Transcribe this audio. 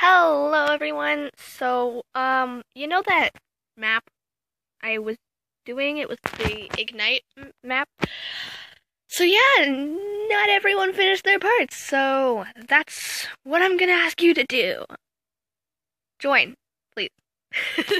Hello everyone. So, um, you know that map I was doing? It was the Ignite map. So yeah, not everyone finished their parts. So, that's what I'm going to ask you to do. Join, please.